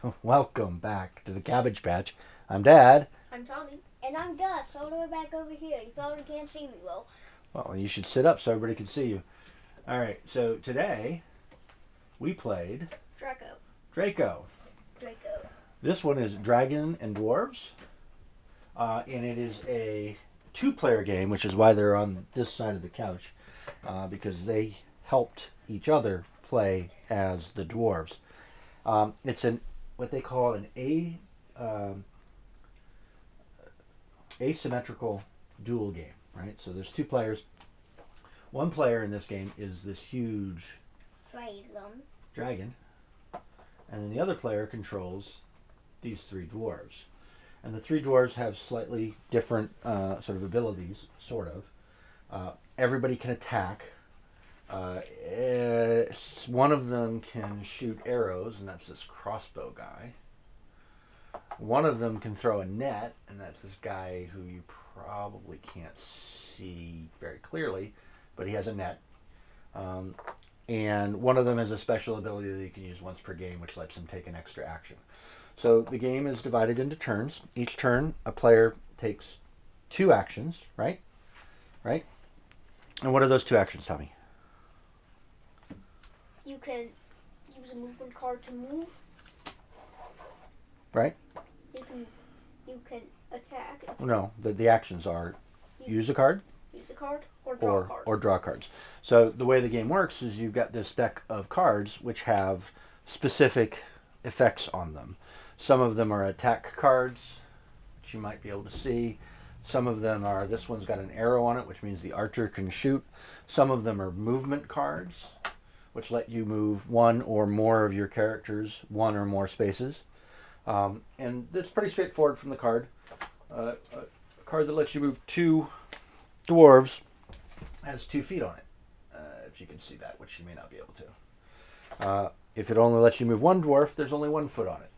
Welcome back to the Cabbage Patch. I'm Dad. I'm Tommy. And I'm Gus, all the way back over here. You probably can't see me well. Well, you should sit up so everybody can see you. All right, so today we played Drako. Drako. Drako. This one is Dragon and Dwarves, uh, and it is a two-player game, which is why they're on this side of the couch, uh, because they helped each other play as the dwarves. Um, it's an what they call an a um, asymmetrical dual game, right? So there's two players. One player in this game is this huge Dragon. dragon, and then the other player controls these three dwarves. And the three dwarves have slightly different uh, sort of abilities, sort of. Uh, everybody can attack. Uh, one of them can shoot arrows, and that's this crossbow guy. One of them can throw a net, and that's this guy who you probably can't see very clearly, but he has a net. Um, and one of them has a special ability that you can use once per game, which lets him take an extra action. So the game is divided into turns. Each turn, a player takes two actions, right? Right? And what are those two actions, Tommy? You can use a movement card to move. Right? You can you can attack. No, the, the actions are use a card use a card or draw or, cards. or draw cards. So the way the game works is you've got this deck of cards which have specific effects on them. Some of them are attack cards, which you might be able to see. Some of them are, this one's got an arrow on it, which means the archer can shoot. Some of them are movement cards, which let you move one or more of your characters one or more spaces. Um, and it's pretty straightforward from the card. Uh, a card that lets you move two dwarves has two feet on it, uh, if you can see that, which you may not be able to. Uh, if it only lets you move one dwarf, there's only one foot on it.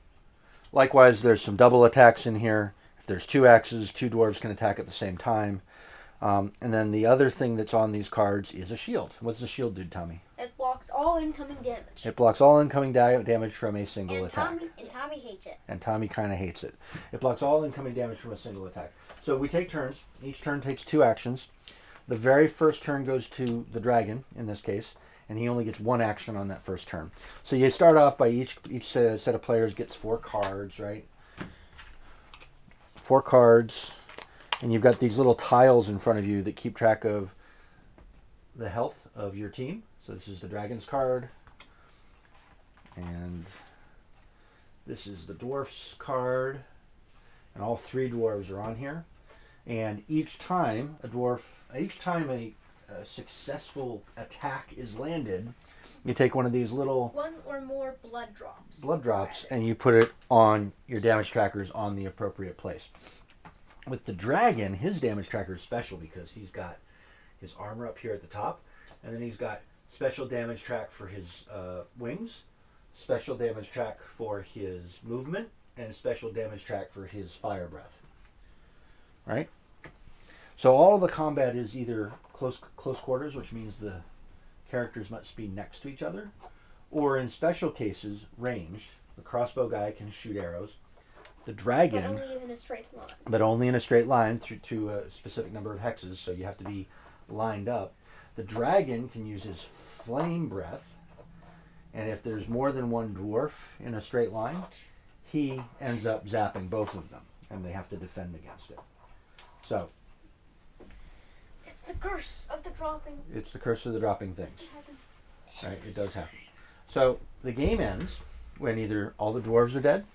Likewise, there's some double attacks in here. If there's two axes, two dwarves can attack at the same time. Um, and then the other thing that's on these cards is a shield. What's the shield do, Tommy? It blocks all incoming damage. It blocks all incoming da- damage from a single And attack. Tommy, and Tommy hates it. and Tommy kind of hates it. It blocks all incoming damage from a single attack. So we take turns. Each turn takes two actions. The very first turn goes to the dragon in this case, and he only gets one action on that first turn. So you start off by each each set of players gets four cards, right? Four cards, and you've got these little tiles in front of you that keep track of the health of your team. So this is the dragon's card, and this is the dwarf's card, and all three dwarves are on here. And each time a dwarf, each time a, a successful attack is landed, you take one of these little One or more blood drops. blood drops and you put it on your damage trackers on the appropriate place. With the dragon, his damage tracker is special because he's got his armor up here at the top, and then he's got special damage track for his uh, wings, special damage track for his movement, and special damage track for his fire breath. Right. So all of the combat is either close close quarters, which means the characters must be next to each other, or in special cases, ranged. The crossbow guy can shoot arrows. The But dragon, only in a straight line. but only in a straight line through to a specific number of hexes, so you have to be lined up. The dragon can use his flame breath, and if there's more than one dwarf in a straight line, he ends up zapping both of them, and they have to defend against it. So It's the curse of the dropping. it's the curse of the dropping things. It happens. Right, it does happen. So the game ends when either all the dwarves are dead,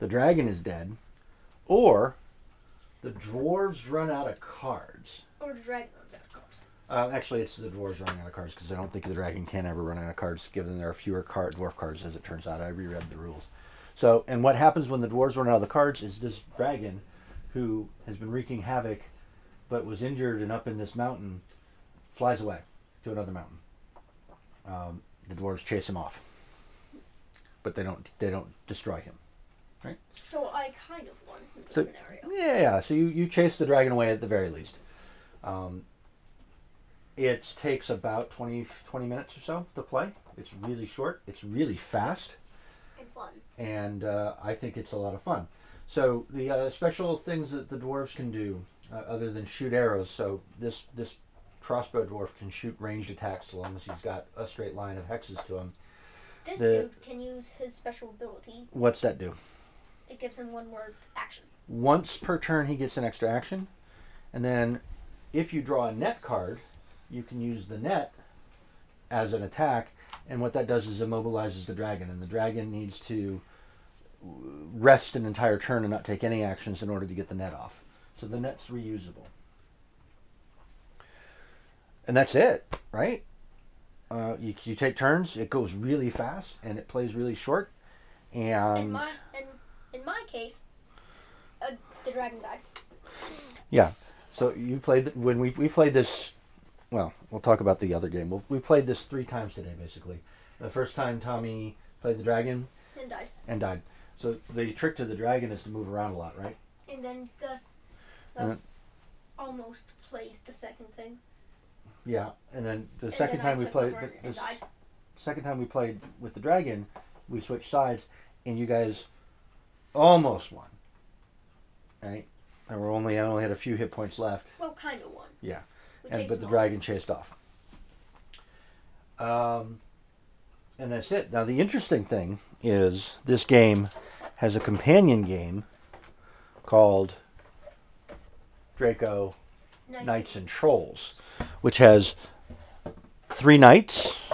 the dragon is dead, or the dwarves run out of cards. Or the dragon runs out. Uh, actually, it's the dwarves running out of cards because I don't think the dragon can ever run out of cards, given there are fewer card dwarf cards as it turns out. I reread the rules. So, and what happens when the dwarves run out of the cards is this dragon, who has been wreaking havoc, but was injured and up in this mountain, flies away to another mountain. Um, the dwarves chase him off, but they don't. They don't destroy him. Right. So I kind of won in this So- scenario. Yeah, yeah. So you, you chase the dragon away at the very least. Um, it takes about 20, 20 minutes or so to play. It's really short. It's really fast. And fun. and uh, I think it's a lot of fun. So the uh, special things that the dwarves can do, uh, other than shoot arrows, so this this crossbow dwarf can shoot ranged attacks so long as he's got a straight line of hexes to him. This The- dude can use his special ability. What's that do? It gives him one more action. Once per turn, he gets an extra action, and then if you draw a net card, you can use the net as an attack. And what that does is immobilizes the dragon, and the dragon needs to rest an entire turn and not take any actions in order to get the net off. So the net's reusable. And that's it, right? Uh, you, you take turns, it goes really fast, and it plays really short. And in my in, in my case, uh, the dragon died. Yeah. So you played when we we played this. Well, we'll talk about the other game. We'll, we played this three times today, basically. The first time Tommy played the dragon and died. and died. So the trick to the dragon is to move around a lot, right? And then Gus, Uh, Gus almost played the second thing. Yeah. And then the And second then time we played, the, second time we played with the dragon, we switched sides, and you guys almost won. Right. And we're only I only had a few hit points left. Well, kind of one. Yeah. And but the dragon chased off. Um, and that's it. Now the interesting thing is this game has a companion game called Drako Knights. Knights and Trolls, which has three knights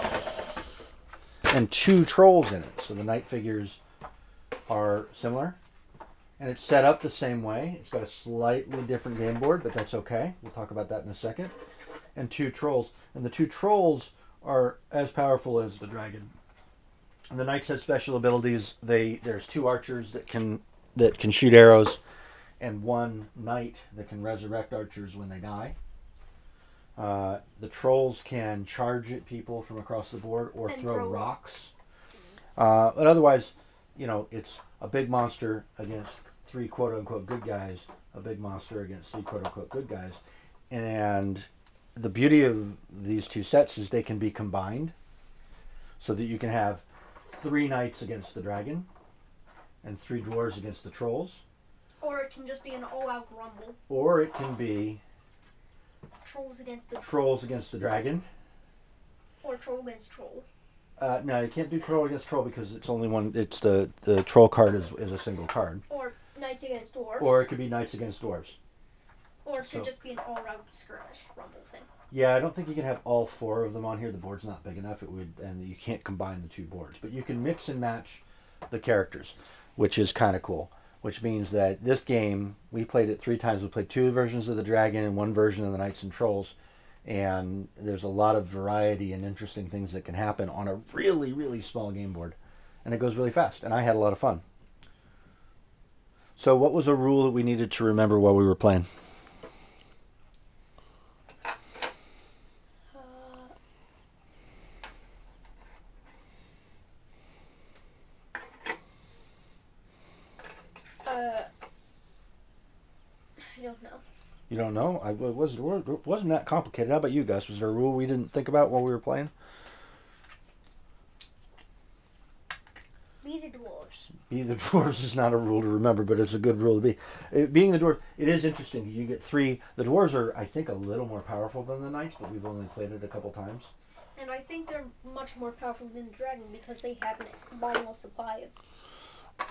and two trolls in it. So the knight figures are similar. And it's set up the same way. It's got a slightly different game board, but that's okay. We'll talk about that in a second. And two trolls. And the two trolls are as powerful as the dragon. And the knights have special abilities. They there's two archers that can that can shoot arrows, and one knight that can resurrect archers when they die. Uh, the trolls can charge at people from across the board or throw, throw rocks. Uh, but otherwise, you know, it's a big monster against three quote unquote good guys, a big monster against three quote unquote good guys. And the beauty of these two sets is they can be combined so that you can have three knights against the dragon and three dwarves against the trolls. Or it can just be an all-out grumble. Or it can be Trolls against the trolls against the dragon. or troll against troll. Uh, no, you can't do troll against troll because it's only one. It's the the troll card is, is a single card. Or knights against dwarves. Or it could be knights against dwarves. Or it so- could just be an all round skirmish rumble thing. Yeah, I don't think you can have all four of them on here. The board's not big enough. It would, and you can't combine the two boards. But you can mix and match the characters, which is kind of cool. Which means that this game we played it three times. We played two versions of the dragon and one version of the knights and trolls, and there's a lot of variety and interesting things that can happen on a really really small game board, and it goes really fast. And I had a lot of fun. So, what was a rule that we needed to remember while we were playing? Uh, uh, I don't know. You don't know? I it was it wasn't that complicated. How about you, Gus? Was there a rule we didn't think about while we were playing? Be the dwarves. Be the dwarves is not a rule to remember, but it's a good rule to be. It, being the dwarf, it is interesting. You get three. The dwarves are, I think, a little more powerful than the knights, but we've only played it a couple times. And I think they're much more powerful than the dragon because they have a bottomless supply of.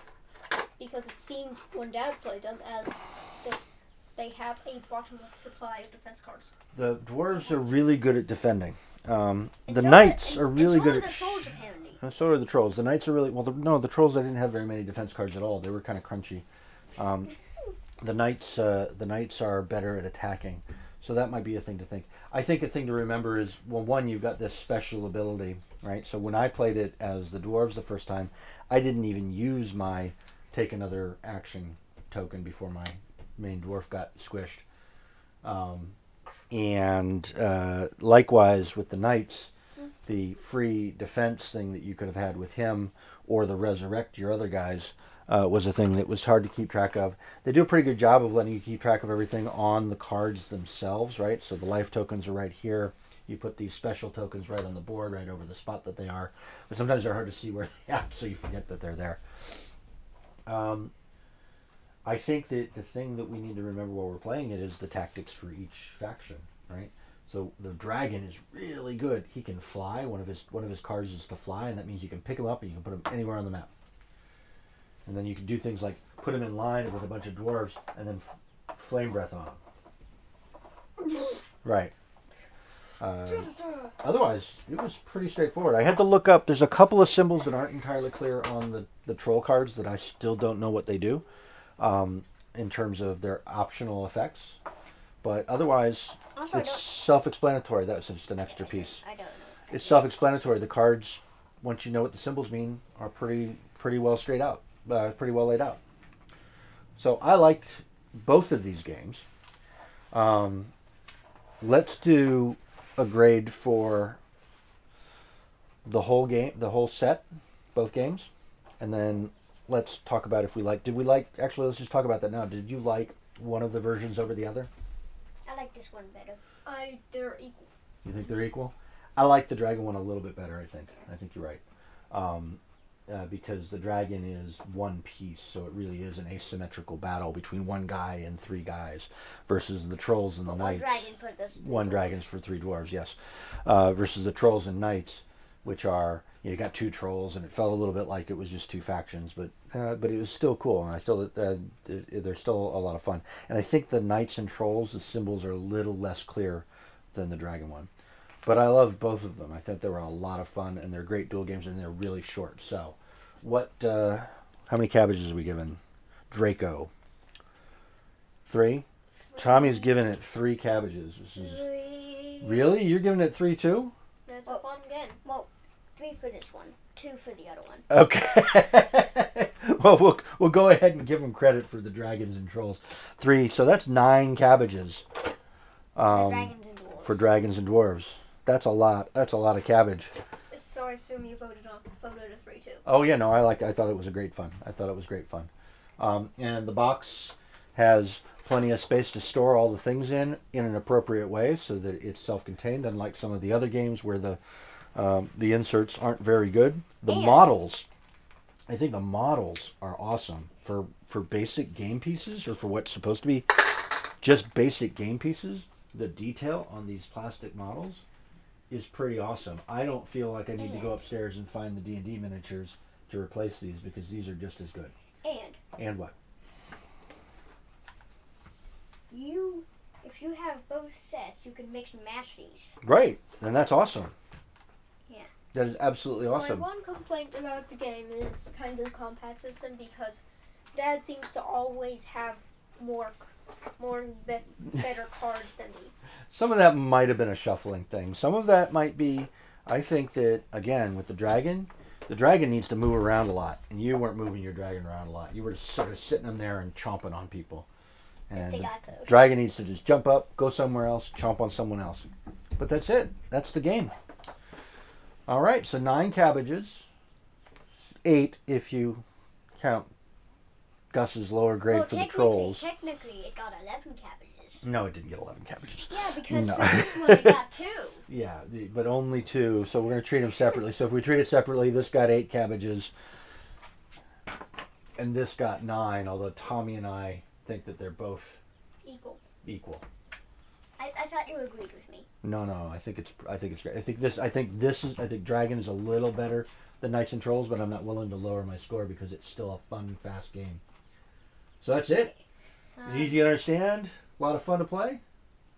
Because it seemed when Dad played them as they, have a bottomless supply of defense cards. The dwarves are really good at defending. Um, the so knights are really good at. the trolls. And so are the trolls. The knights are really well. The, no, the trolls. I didn't have very many defense cards at all. They were kind of crunchy. Um, the knights. Uh, the knights are better at attacking, so that might be a thing to think. I think a thing to remember is well, one, you've got this special ability, right? So when I played it as the dwarves the first time, I didn't even use my take another action token before my main dwarf got squished. Um, and uh, likewise with the knights, the free defense thing that you could have had with him, or the resurrect your other guys, uh, was a thing that was hard to keep track of. They do a pretty good job of letting you keep track of everything on the cards themselves, right? So the life tokens are right here. You put these special tokens right on the board, right over the spot that they are. But sometimes they're hard to see where they are, so you forget that they're there. Um, I think that the thing that we need to remember while we're playing it is the tactics for each faction, right? So the dragon is really good. He can fly. One of his one of his cards is to fly, and that means you can pick him up and you can put him anywhere on the map. And then you can do things like put him in line with a bunch of dwarves and then flame breath on him. Right. Uh, otherwise, it was pretty straightforward. I had to look up. There's a couple of symbols that aren't entirely clear on the, the troll cards that I still don't know what they do um, in terms of their optional effects. But otherwise, Also, it's self-explanatory. That's just an extra piece. I don't know. It's self-explanatory. The cards, once you know what the symbols mean, are pretty pretty well straight out, uh, pretty well laid out. So I liked both of these games. Um, let's do a grade for the whole game, the whole set, both games, and then let's talk about if we like. Did we like? Actually, let's just talk about that now. Did you like one of the versions over the other? I like this one better. I they're equal. You think they're equal? I like the dragon one a little bit better. I think. I think you're right. Um, uh, because the dragon is one piece, so it really is an asymmetrical battle between one guy and three guys, versus the trolls and the One knights. dragon for this. One dragons for three dwarves, yes. Uh, versus the trolls and knights, which are you, know, you got two trolls, and it felt a little bit like it was just two factions, but uh, but it was still cool, and I still uh, they're they're still a lot of fun. And I think the knights and trolls, the symbols are a little less clear than the dragon one, but I love both of them. I think they were a lot of fun, and they're great dual games, and they're really short. So, what? Uh, how many cabbages are we given? Drako. Three. Tommy's given it three cabbages. This is Three. really you're giving it three too. That's Well- a fun game. Well, three for this one, two for the other one. Okay. well, we'll we'll go ahead and give them credit for the dragons and trolls. Three. So that's nine cabbages. For Um, dragons and dwarves. for dragons and dwarves. That's a lot. That's a lot of cabbage. So I assume you voted on voted a three two. Oh yeah, no, I like. I thought it was a great fun. I thought it was great fun. Um, and the box has plenty of space to store all the things in in an appropriate way, so that it's self-contained. Unlike some of the other games where the um, the inserts aren't very good. The And- models, I think the models are awesome for for basic game pieces or for what's supposed to be just basic game pieces. The detail on these plastic models is pretty awesome. I don't feel like I need to go upstairs and find the D and D miniatures to replace these because these are just as good. And And what? you, if you have both sets, you can mix and match these. Right, and that's awesome. That is absolutely awesome. My one complaint about the game is kind of the combat system because Dad seems to always have more more be- better cards than me. Some of that might have been a shuffling thing. Some of that might be. I think that again with the dragon, the dragon needs to move around a lot, and you weren't moving your dragon around a lot. You were just sort of sitting in there and chomping on people. And the dragon needs to just jump up, go somewhere else, chomp on someone else. But that's it. That's the game. All right, so nine cabbages, eight if you count Gus's lower grade well, for the trolls. technically, it got eleven cabbages. No, it didn't get eleven cabbages. Yeah, because No. this one, it got two. Yeah, but only two. So we're going to treat them separately. So if we treat it separately, this got eight cabbages, and this got nine. Although Tommy and I think that they're both Equal. equal. I, I thought you agreed with me. No, no, I think it's I think it's great. I think this I think this is I think Dragon is a little better than Knights and Trolls, but I'm not willing to lower my score because it's still a fun, fast game. So that's it. Uh, It's easy to understand. A lot of fun to play.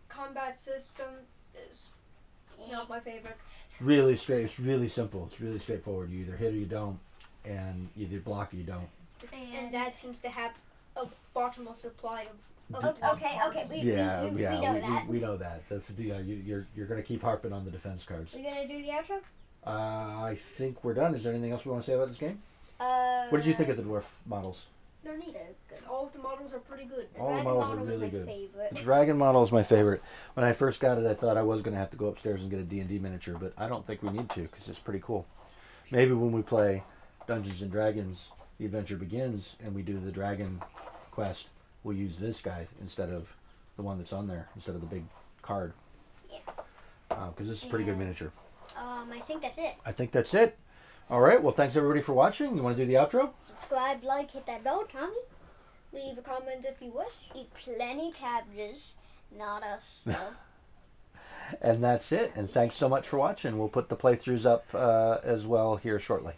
Combat system is not my favorite. Really straight. It's really simple. It's really straightforward. You either hit or you don't, and you either block or you don't. And Dad seems to have a bottomless supply of. Of okay, okay, we, yeah, we, we, yeah, we know that. We, know that. The, the, uh, you, you're you're going to keep harping on the defense cards. We're gonna do the outro. Uh, I think we're done. Is there anything else we want to say about this game? Uh, What did you think of the dwarf models? They're neat. They're good. All of the models are pretty good. The All the dragon models are model was really my good. favorite. The dragon model is my favorite. When I first got it, I thought I was going to have to go upstairs and get a D&D miniature, but I don't think we need to because it's pretty cool. Maybe when we play Dungeons and Dragons the adventure begins and we do the dragon quest, we'll use this guy instead of the one that's on there, instead of the big card. Yeah. Because this is a pretty good miniature. Um, I think that's it. I think that's it. All right. Well, thanks everybody for watching. You want to do the outro? Subscribe, like, hit that bell, Tommy. Leave a comment if you wish. Eat plenty of cabbages, not us. though. And that's it. And thanks so much for watching. We'll put the playthroughs up uh, as well here shortly.